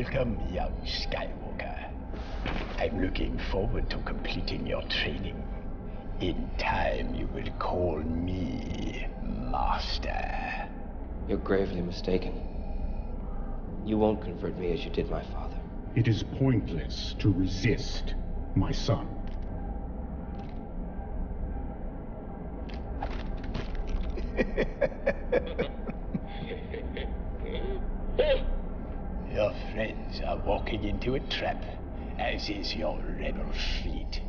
Welcome, young Skywalker. I'm looking forward to completing your training. In time, you will call me Master. You're gravely mistaken. You won't convert me as you did my father. It is pointless to resist, my son. Your friends are walking into a trap, as is your rebel fleet.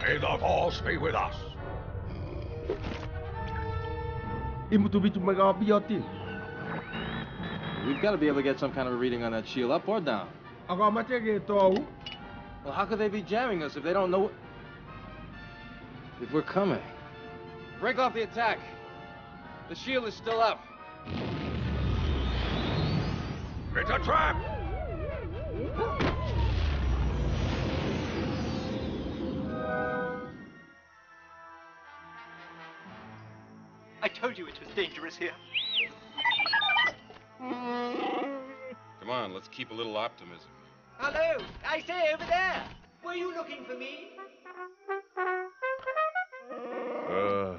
May the Force be with us. We've got to be able to get some kind of a reading on that shield, up or down. Well, how could they be jamming us if they don't know if we're coming? Break off the attack. The shield is still up. It's a trap! I told you it was dangerous here. Come on, let's keep a little optimism. Hello, I say over there. Were you looking for me? Uh...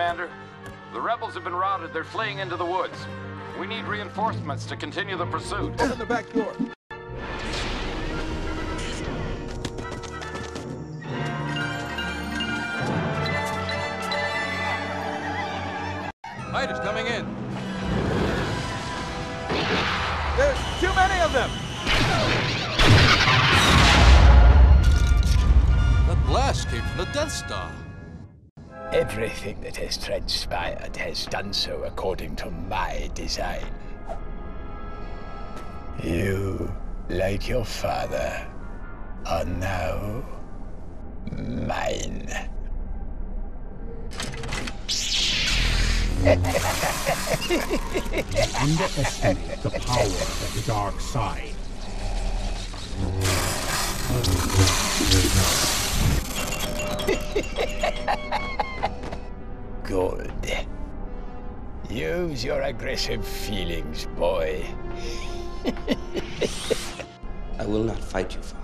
Commander. The rebels have been routed. They're fleeing into the woods. We need reinforcements to continue the pursuit. Open the back door. Has done so according to my design. You, like your father, are now mine. Underestimate the power of the dark side. Good. Use your aggressive feelings, boy. I will not fight you, Father.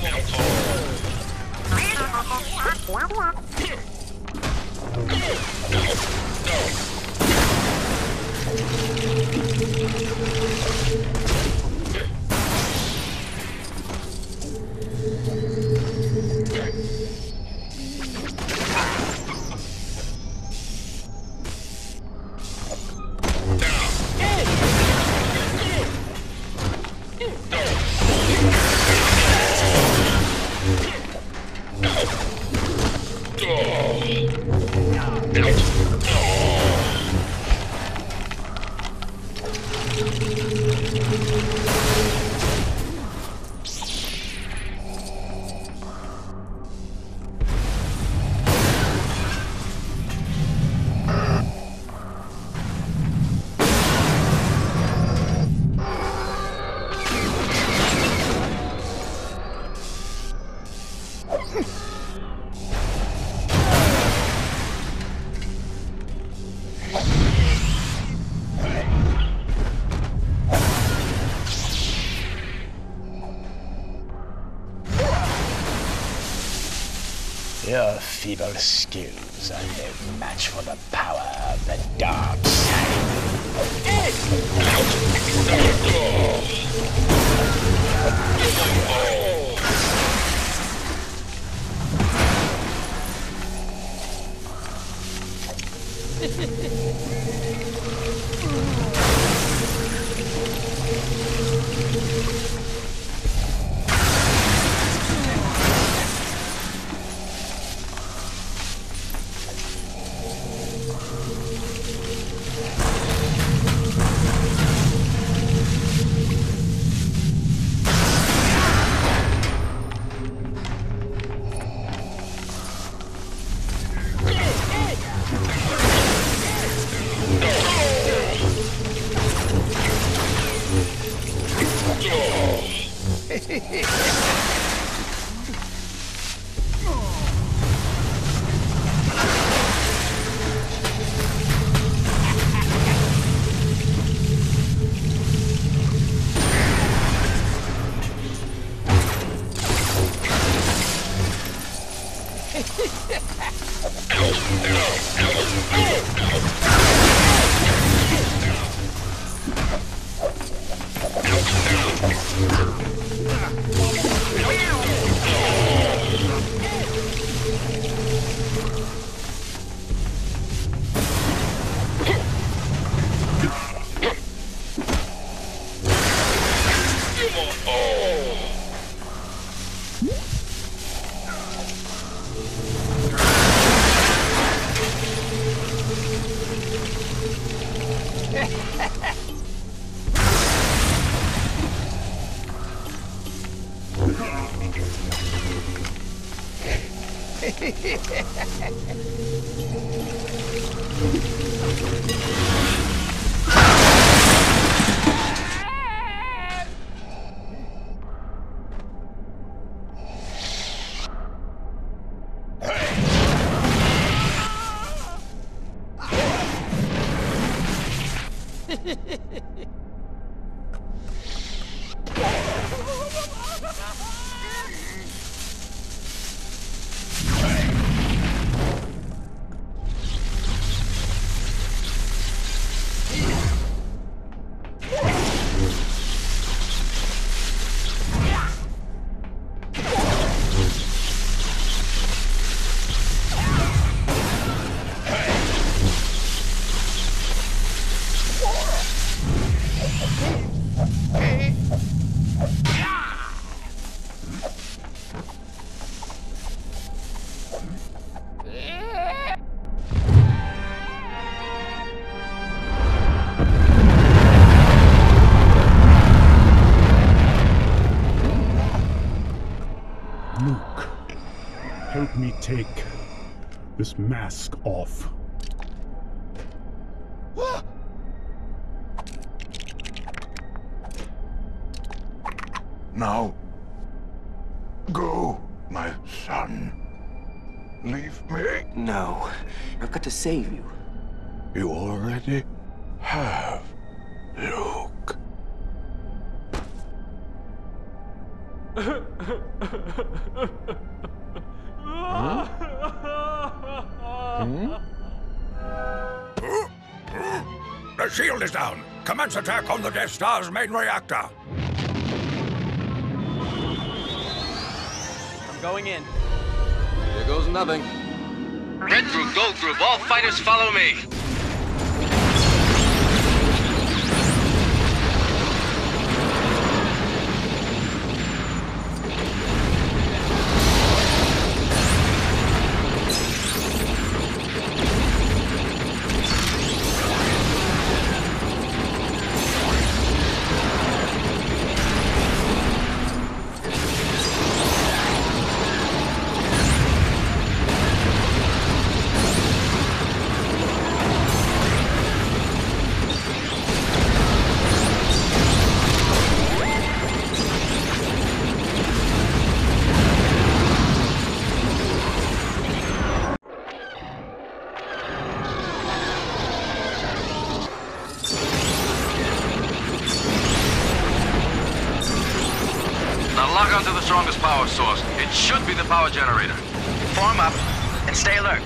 Your feeble skills are no match for the power of the dark side. Luke, help me take this mask off. Now, go, my son. Leave me. No. I've got to save you. You already have, attack on the Death Star's main reactor. I'm going in. Here goes nothing. Red group, gold group, all fighters follow me. Power generator. Form up and stay alert.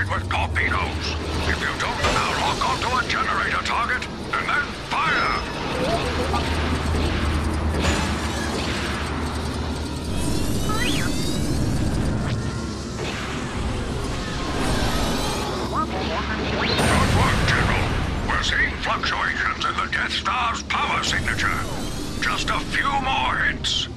Destroyed with torpedoes. If you don't, now lock onto a generator target and then fire! Good work, General. We're seeing fluctuations in the Death Star's power signature. Just a few more hits.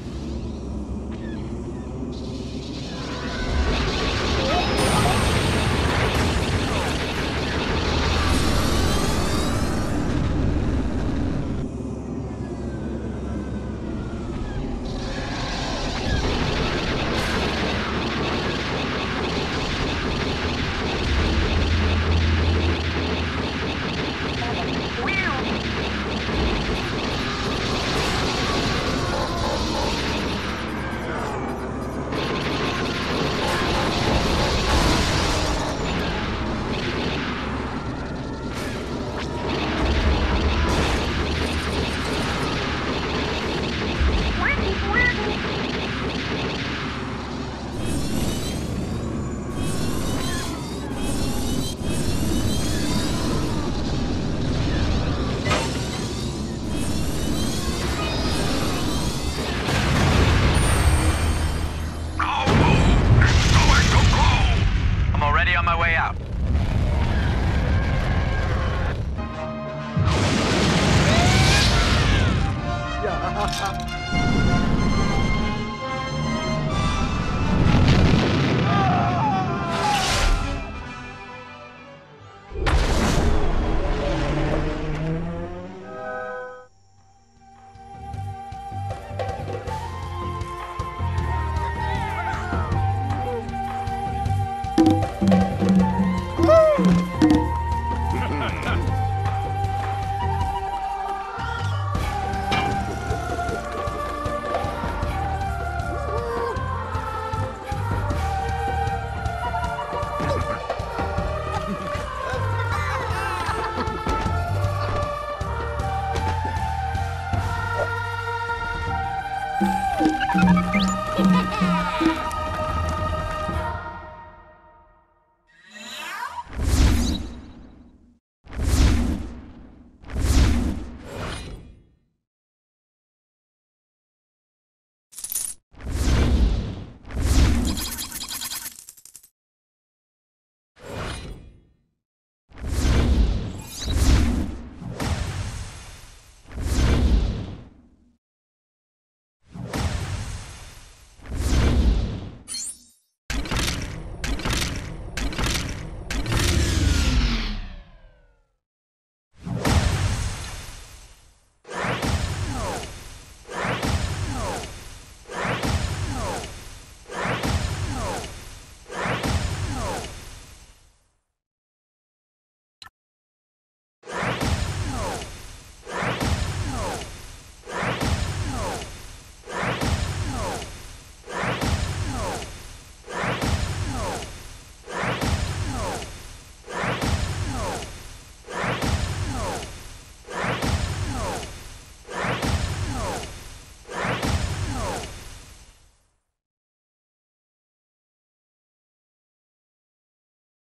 Yeah.